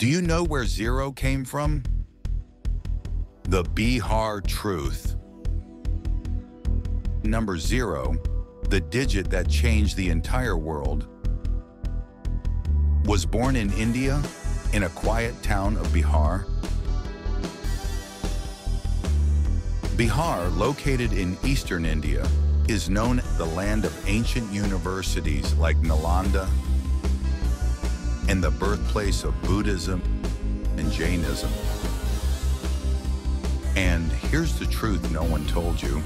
Do you know where zero came from? The Bihar truth. Number zero, the digit that changed the entire world, was born in India in a quiet town of Bihar. Bihar, located in eastern India, is known as the land of ancient universities like Nalanda and the birthplace of Buddhism and Jainism. And here's the truth no one told you.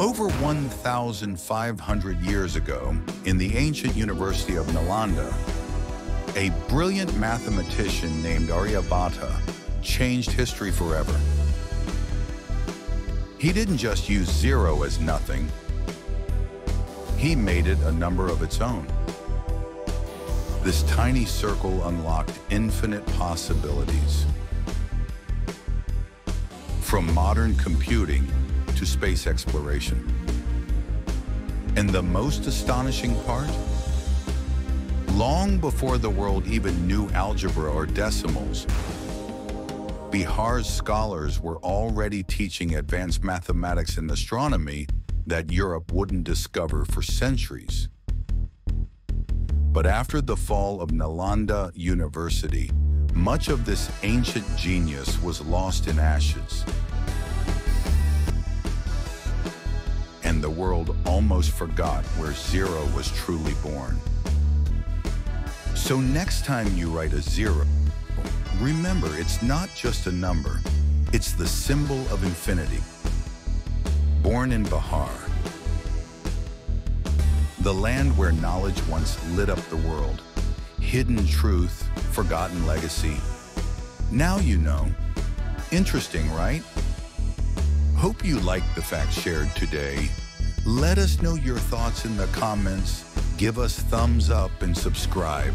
Over 1,500 years ago, in the ancient University of Nalanda, a brilliant mathematician named Aryabhata changed history forever. He didn't just use zero as nothing, he made it a number of its own. This tiny circle unlocked infinite possibilities. From modern computing to space exploration. And the most astonishing part? Long before the world even knew algebra or decimals, Bihar's scholars were already teaching advanced mathematics and astronomy that Europe wouldn't discover for centuries. But after the fall of Nalanda University, much of this ancient genius was lost in ashes. And the world almost forgot where zero was truly born. So next time you write a zero, remember it's not just a number, it's the symbol of infinity. Born in Bihar, the land where knowledge once lit up the world. Hidden truth, forgotten legacy. Now you know. Interesting, right? Hope you liked the facts shared today. Let us know your thoughts in the comments. Give us thumbs up and subscribe.